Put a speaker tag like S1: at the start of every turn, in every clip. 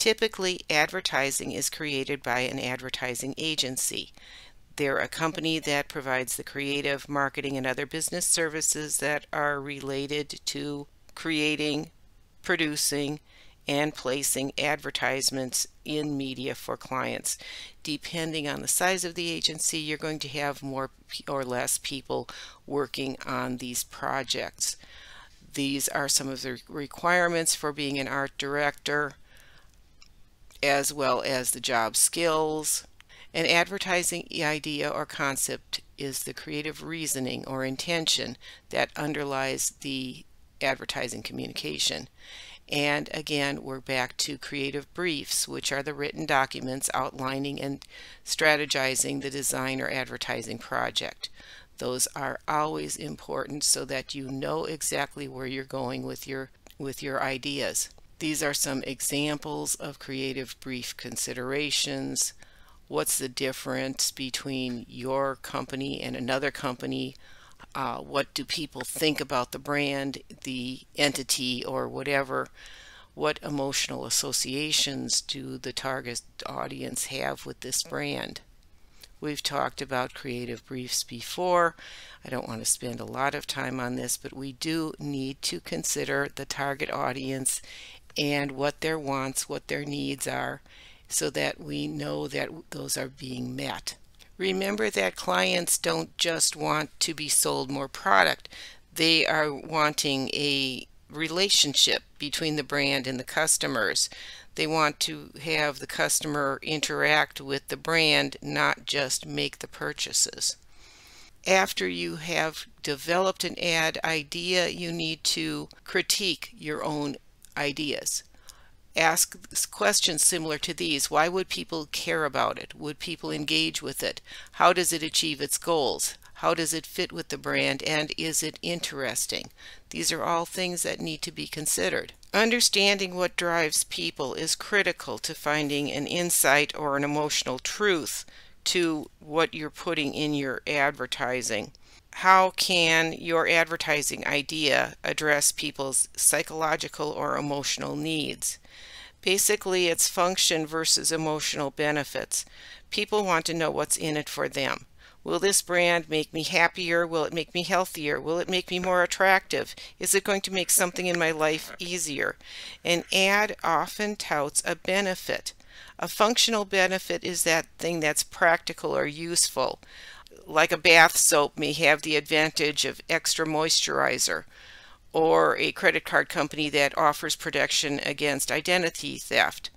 S1: Typically, advertising is created by an advertising agency. They're a company that provides the creative, marketing, and other business services that are related to creating, producing, and placing advertisements in media for clients. Depending on the size of the agency, you're going to have more or less people working on these projects. These are some of the requirements for being an art director, as well as the job skills. An advertising idea or concept is the creative reasoning or intention that underlies the advertising communication. And again, we're back to creative briefs, which are the written documents outlining and strategizing the design or advertising project. Those are always important so that you know exactly where you're going with your with your ideas. These are some examples of creative brief considerations. What's the difference between your company and another company? uh, what do people think about the brand, the entity, or whatever. What emotional associations do the target audience have with this brand? We've talked about creative briefs before. I don't want to spend a lot of time on this, but we do need to consider the target audience and what their wants, what their needs are, so that we know that those are being met. Remember that clients don't just want to be sold more product. They are wanting a relationship between the brand and the customers. They want to have the customer interact with the brand, not just make the purchases. After you have developed an ad idea, you need to critique your own ideas ask questions similar to these. Why would people care about it? Would people engage with it? How does it achieve its goals? How does it fit with the brand? And is it interesting? These are all things that need to be considered. Understanding what drives people is critical to finding an insight or an emotional truth to what you're putting in your advertising. How can your advertising idea address people's psychological or emotional needs? Basically, it's function versus emotional benefits. People want to know what's in it for them. Will this brand make me happier? Will it make me healthier? Will it make me more attractive? Is it going to make something in my life easier? An ad often touts a benefit. A functional benefit is that thing that's practical or useful. Like a bath soap may have the advantage of extra moisturizer or a credit card company that offers protection against identity theft.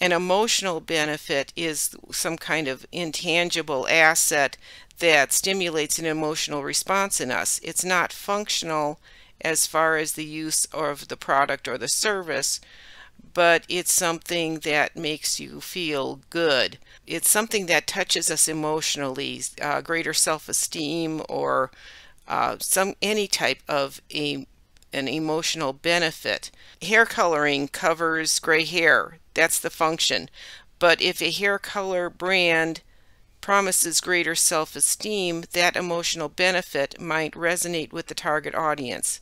S1: An emotional benefit is some kind of intangible asset that stimulates an emotional response in us. It's not functional as far as the use of the product or the service, but it's something that makes you feel good. It's something that touches us emotionally, uh, greater self-esteem or uh, some any type of a an emotional benefit. Hair coloring covers gray hair. That's the function. But if a hair color brand promises greater self-esteem, that emotional benefit might resonate with the target audience.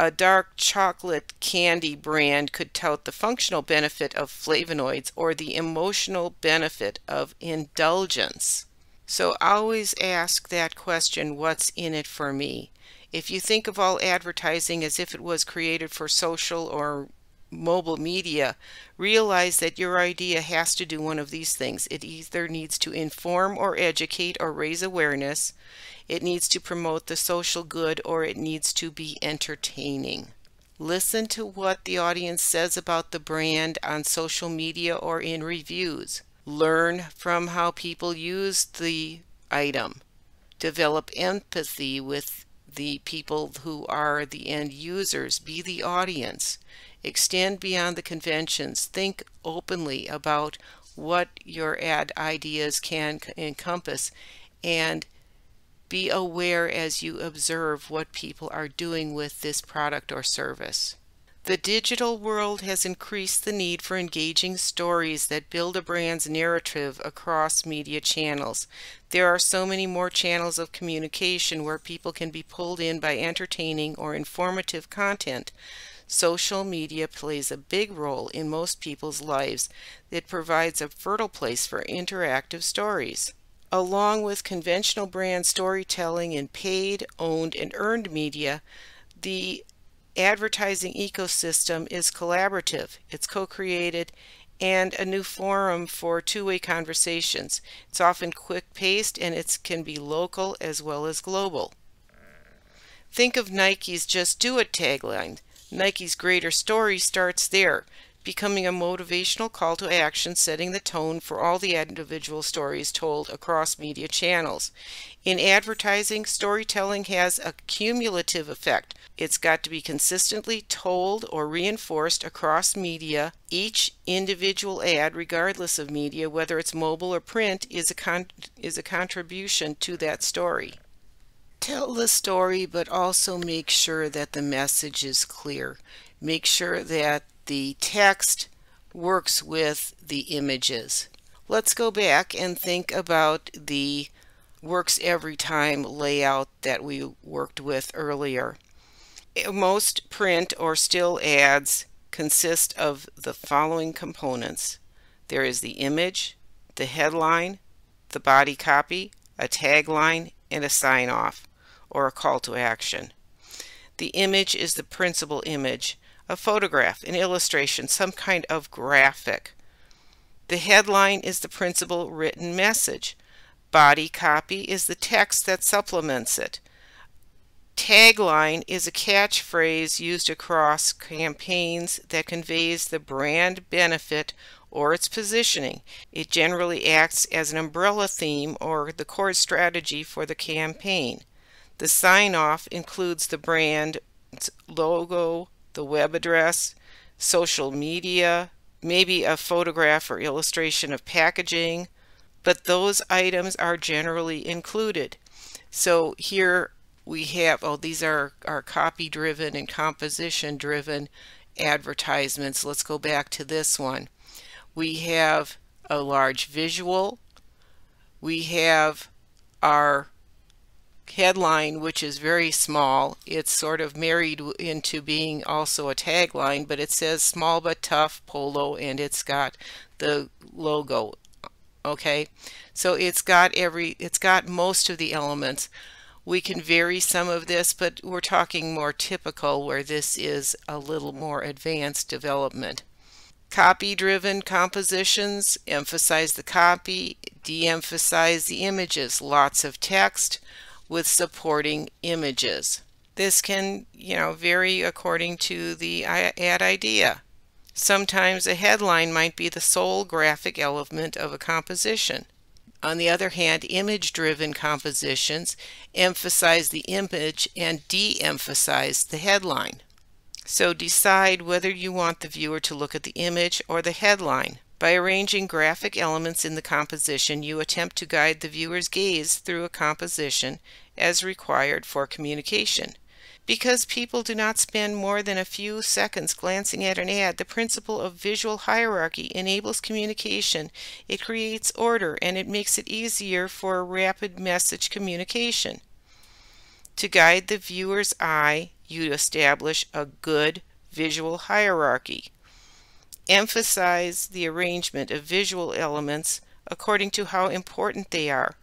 S1: A dark chocolate candy brand could tout the functional benefit of flavonoids or the emotional benefit of indulgence. So always ask that question, what's in it for me? If you think of all advertising as if it was created for social or mobile media, realize that your idea has to do one of these things. It either needs to inform or educate or raise awareness, it needs to promote the social good, or it needs to be entertaining. Listen to what the audience says about the brand on social media or in reviews. Learn from how people use the item. Develop empathy with the people who are the end users, be the audience. Extend beyond the conventions. Think openly about what your ad ideas can encompass and be aware as you observe what people are doing with this product or service. The digital world has increased the need for engaging stories that build a brand's narrative across media channels. There are so many more channels of communication where people can be pulled in by entertaining or informative content. Social media plays a big role in most people's lives. It provides a fertile place for interactive stories. Along with conventional brand storytelling in paid, owned, and earned media, the advertising ecosystem is collaborative, it's co created, and a new forum for two way conversations. It's often quick paced and it can be local as well as global. Think of Nike's Just Do It tagline. Nike's greater story starts there becoming a motivational call to action, setting the tone for all the individual stories told across media channels. In advertising, storytelling has a cumulative effect. It's got to be consistently told or reinforced across media. Each individual ad, regardless of media, whether it's mobile or print, is a, is a contribution to that story. Tell the story, but also make sure that the message is clear. Make sure that the text works with the images. Let's go back and think about the works every time layout that we worked with earlier. Eh, most print or still ads consist of the following components. There is the image, the headline, the body copy, a tagline, and a sign off or a call to action. The image is the principal image a photograph, an illustration, some kind of graphic. The headline is the principal written message. Body copy is the text that supplements it. Tagline is a catchphrase used across campaigns that conveys the brand benefit or its positioning. It generally acts as an umbrella theme or the core strategy for the campaign. The sign off includes the brand logo, the web address, social media, maybe a photograph or illustration of packaging, but those items are generally included. So here we have, oh, these are our copy driven and composition driven advertisements. Let's go back to this one. We have a large visual. We have our headline, which is very small. It's sort of married into being also a tagline, but it says small but tough polo and it's got the logo. Okay, so it's got every, it's got most of the elements. We can vary some of this, but we're talking more typical where this is a little more advanced development. Copy driven compositions emphasize the copy, de emphasize the images, lots of text, with supporting images. This can, you know, vary according to the ad idea. Sometimes a headline might be the sole graphic element of a composition. On the other hand, image-driven compositions emphasize the image and de-emphasize the headline. So decide whether you want the viewer to look at the image or the headline. By arranging graphic elements in the composition, you attempt to guide the viewer's gaze through a composition as required for communication. Because people do not spend more than a few seconds glancing at an ad, the principle of visual hierarchy enables communication. It creates order and it makes it easier for rapid message communication. To guide the viewer's eye, you establish a good visual hierarchy. Emphasize the arrangement of visual elements according to how important they are.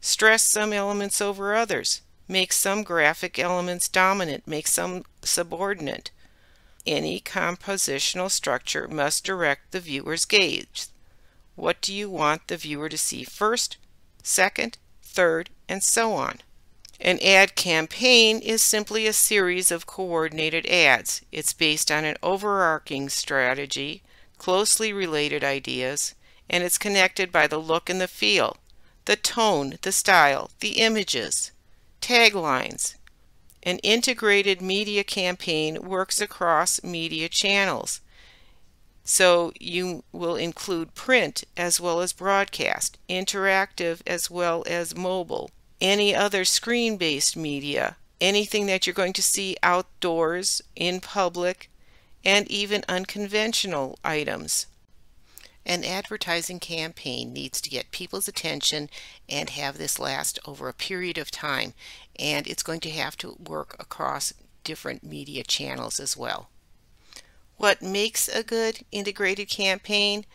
S1: Stress some elements over others. Make some graphic elements dominant. Make some subordinate. Any compositional structure must direct the viewer's gaze. What do you want the viewer to see first, second, third, and so on? An ad campaign is simply a series of coordinated ads. It's based on an overarching strategy, closely related ideas, and it's connected by the look and the feel, the tone, the style, the images, taglines. An integrated media campaign works across media channels. So you will include print as well as broadcast, interactive as well as mobile, any other screen-based media, anything that you're going to see outdoors, in public, and even unconventional items. An advertising campaign needs to get people's attention and have this last over a period of time, and it's going to have to work across different media channels as well. What makes a good integrated campaign?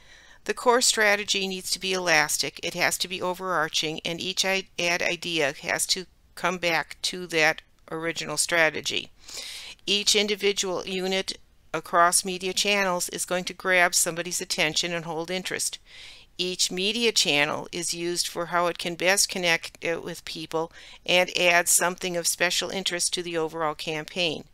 S1: The core strategy needs to be elastic, it has to be overarching, and each ad idea has to come back to that original strategy. Each individual unit across media channels is going to grab somebody's attention and hold interest. Each media channel is used for how it can best connect with people and add something of special interest to the overall campaign.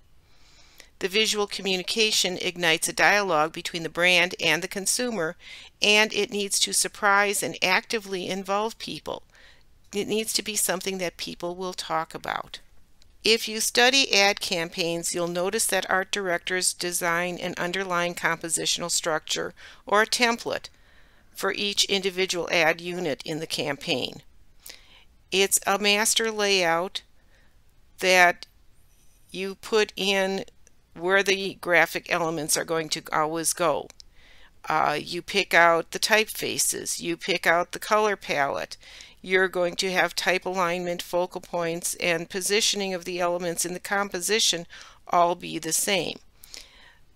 S1: The visual communication ignites a dialogue between the brand and the consumer, and it needs to surprise and actively involve people. It needs to be something that people will talk about. If you study ad campaigns, you'll notice that art directors design an underlying compositional structure or a template for each individual ad unit in the campaign. It's a master layout that you put in where the graphic elements are going to always go. Uh, you pick out the typefaces, you pick out the color palette, you're going to have type alignment, focal points, and positioning of the elements in the composition all be the same.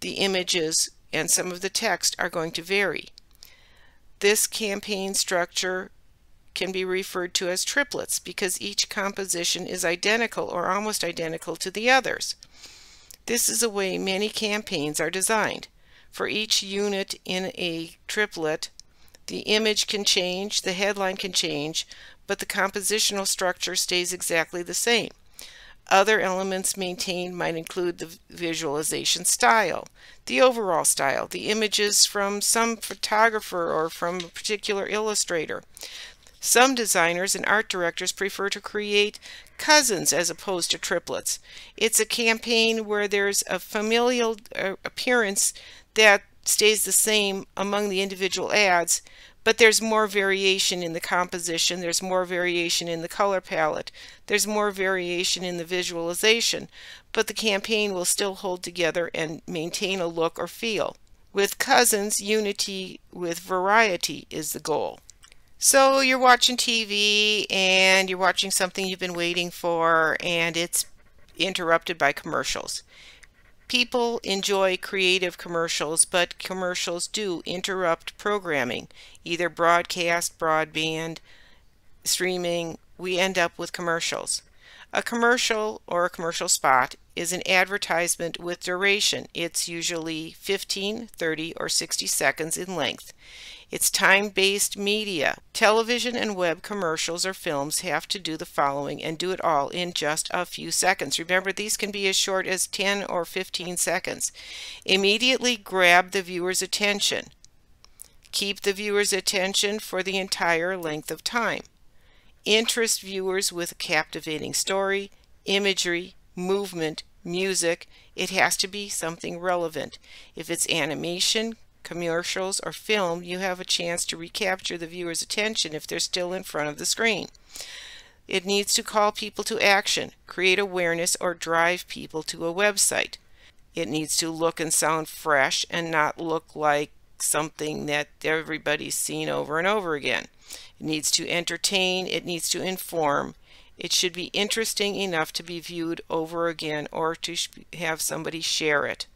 S1: The images and some of the text are going to vary. This campaign structure can be referred to as triplets because each composition is identical or almost identical to the others. This is a way many campaigns are designed. For each unit in a triplet, the image can change, the headline can change, but the compositional structure stays exactly the same. Other elements maintained might include the visualization style, the overall style, the images from some photographer or from a particular illustrator. Some designers and art directors prefer to create cousins as opposed to triplets. It's a campaign where there's a familial uh, appearance that stays the same among the individual ads, but there's more variation in the composition, there's more variation in the color palette, there's more variation in the visualization, but the campaign will still hold together and maintain a look or feel. With cousins, unity with variety is the goal. So you're watching TV and you're watching something you've been waiting for and it's interrupted by commercials. People enjoy creative commercials, but commercials do interrupt programming, either broadcast, broadband, streaming. We end up with commercials. A commercial or a commercial spot is an advertisement with duration. It's usually 15, 30, or 60 seconds in length. It's time-based media. Television and web commercials or films have to do the following and do it all in just a few seconds. Remember, these can be as short as 10 or 15 seconds. Immediately grab the viewer's attention. Keep the viewer's attention for the entire length of time. Interest viewers with a captivating story, imagery, movement, music. It has to be something relevant. If it's animation, commercials, or film, you have a chance to recapture the viewer's attention if they're still in front of the screen. It needs to call people to action, create awareness, or drive people to a website. It needs to look and sound fresh and not look like something that everybody's seen over and over again. It needs to entertain, it needs to inform, it should be interesting enough to be viewed over again or to have somebody share it.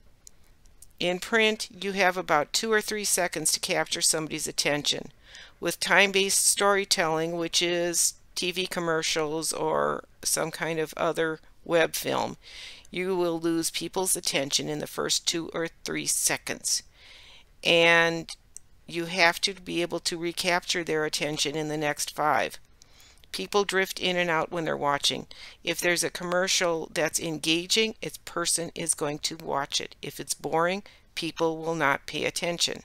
S1: In print, you have about two or three seconds to capture somebody's attention. With time-based storytelling, which is TV commercials or some kind of other web film, you will lose people's attention in the first two or three seconds. And you have to be able to recapture their attention in the next five. People drift in and out when they're watching. If there's a commercial that's engaging, its person is going to watch it. If it's boring, people will not pay attention.